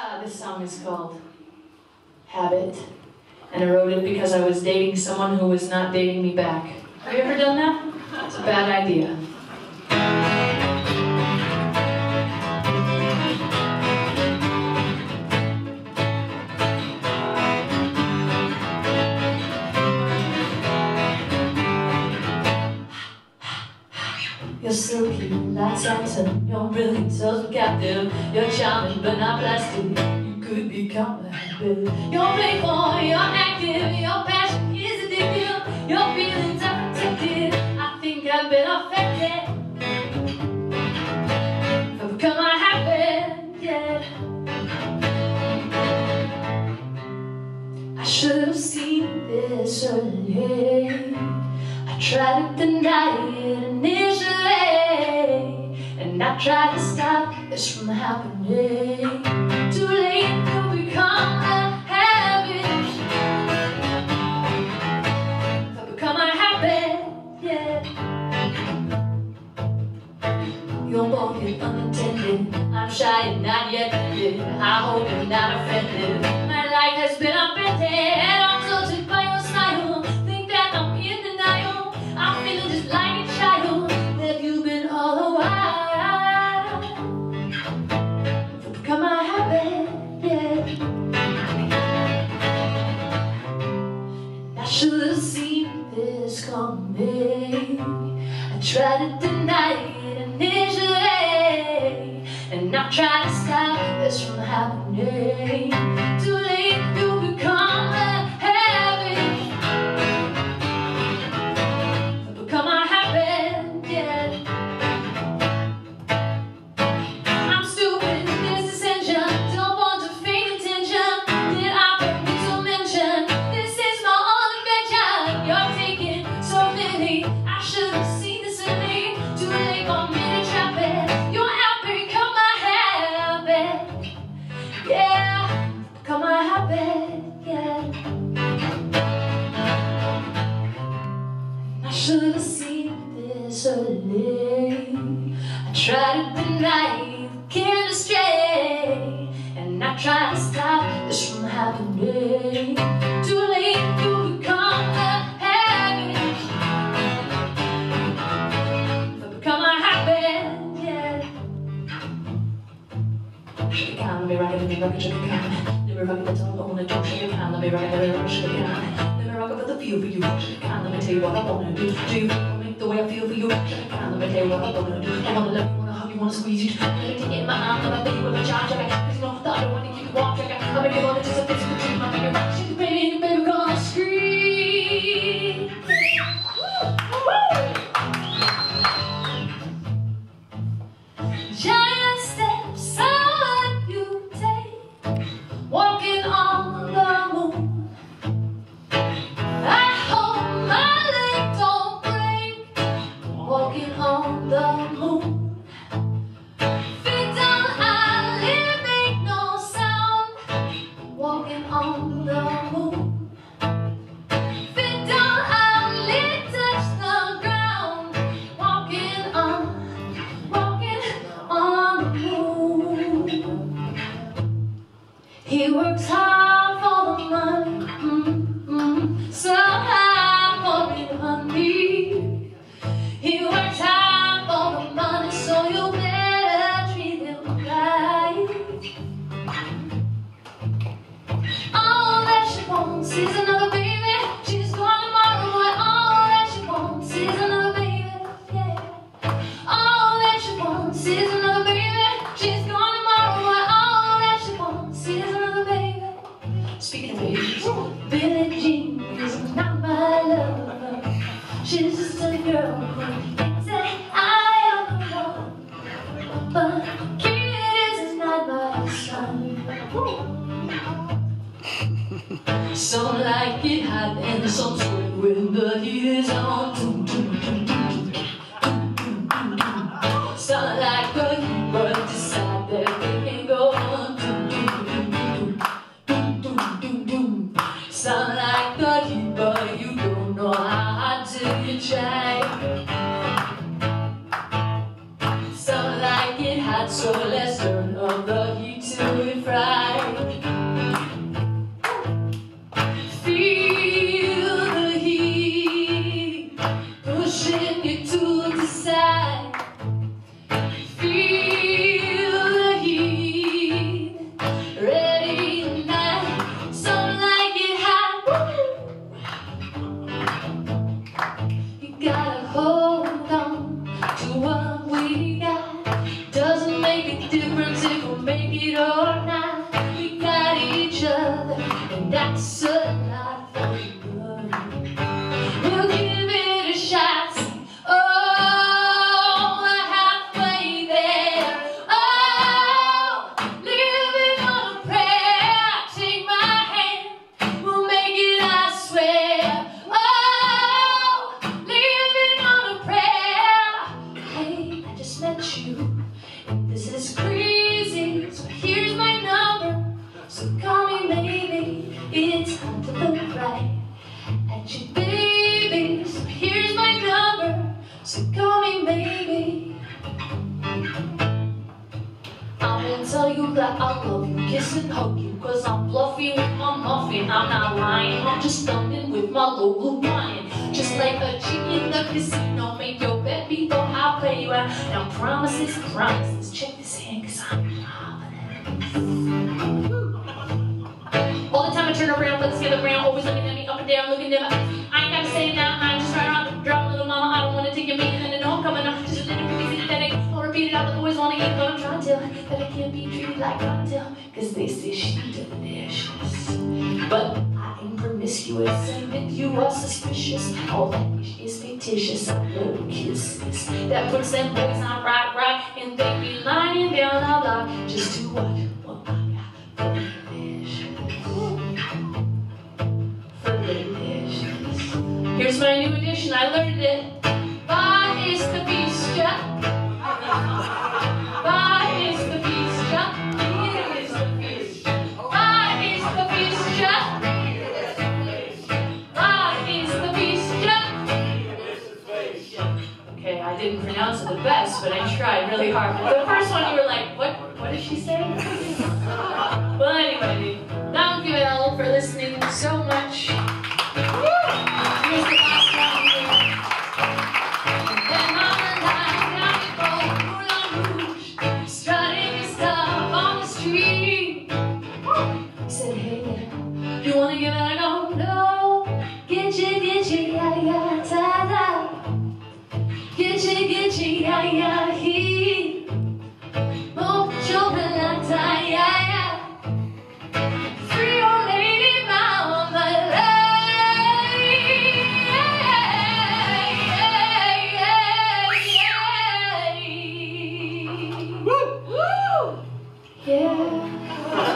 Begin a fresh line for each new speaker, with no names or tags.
Uh, this song is called Habit, and I wrote it because I was dating someone who was not dating me back. Have you ever done that? It's a bad idea. Like Samson, you're brilliant, so captive. You're charming but not plastic. You could become a habit. You're playful, you're active, your passion is addictive. Your feelings are protected. I think I've been affected. I've become a habit, yeah. I should have seen this early. I tried to deny it I tried to stop this from happening. Too late to become a habit. I've become a habit, yeah. You're walking unintended. I'm shy and not yet offended. I hope you're not offended. My life has been upended. Tried to deny it initially, and not tried to should have seen this early. I tried to deny can't stray, and I tried to stop this from happening. Too late to become a habit. I've become a habit, yeah. You. Shake a can, let me tell you what I wanna do. Do you wanna make the way I feel for you? Shake a can, let me tell you what I wanna do. I wanna love you, wanna hug you, wanna squeeze you. Let me in my arms, let me baby with a charge. Cause you know I thought I wanna keep you warm. Shake a can, make it more than just a physical treat. My shake it, baby, baby, she is another baby. She's gone tomorrow. All that she wants another baby. Yeah. All that she wants another baby. She's gone tomorrow. All that she wants another baby. Speaking of babies, Billie Jean is not my lover. She's just a girl the. But not my son. Some like it hot and some sweat when the heat is on. Some like the heat but decide that they can go on. Some like the heat but you don't know how hard till you try. Some like it hot so let's turn up the heat till we fry. That's to look at you, baby. So here's my number. So call me maybe. I won't tell you that I love you, kiss and hug you, cause I'm fluffy with my muffin. I'm not lying, I'm just thumbing with my local wine. Just like a chick in the casino, make your bet before I pay you out. Now promises, promises, check this hand, cause I'm confident. The I around, let's get around, always looking at me up and down, looking at me. I ain't gotta say it now, I'm just trying to drop a little mama. I don't wanna take your meaning, and I know I'm coming up. Just a little bit sympathetic. I'll repeat it out, but always wanna eat, but I'm trying to tell that I can't be treated like I'm tell, cause they say she delicious. But I ain't promiscuous, and if you are suspicious, all that is fictitious. Little kisses that puts them boys on rock, rock, and they be lying down a lot just to watch Here's my new edition, I learned it. Bye is the beast, yeah. Bye is the beast, yeah. Here is the is the beast, yeah. Bye is the beast. Okay, I didn't pronounce it the best, but I tried really hard. The first one, you were like, what? What did she say? well, anyway, thank you all for listening so much. Yeah.